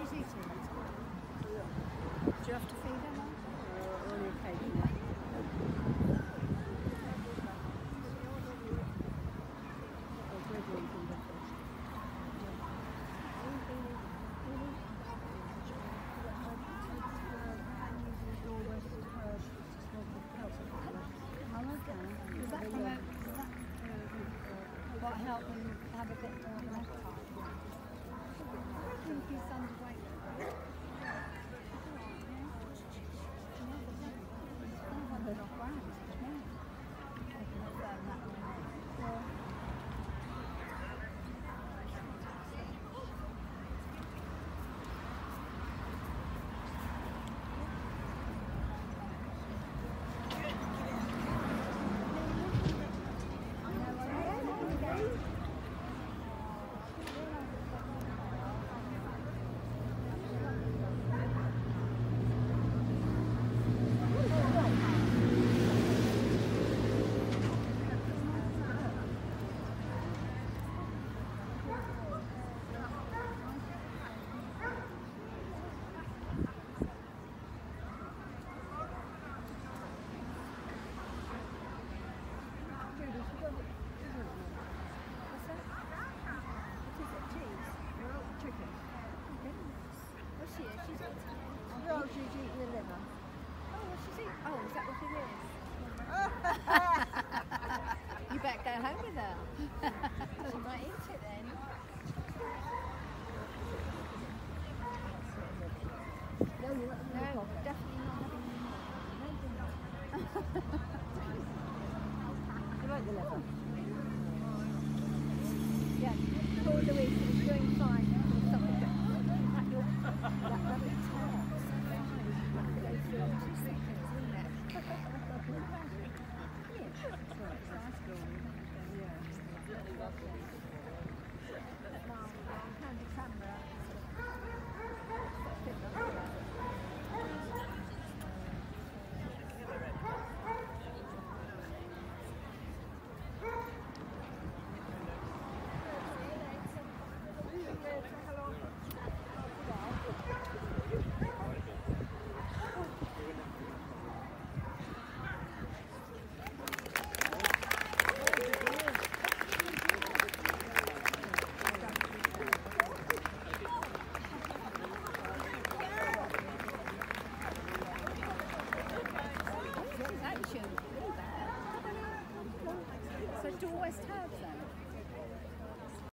you have to feed? Uh, occasionally. Or. Oh, promote, does that, what help them have a bit more? Oh, she's eating the liver. Oh, is that what it is? you better go home with her. she might eat it then. No, you're not No, definitely not You like the liver? Yeah, all poor Louise is doing fine. Action. So do West Have then?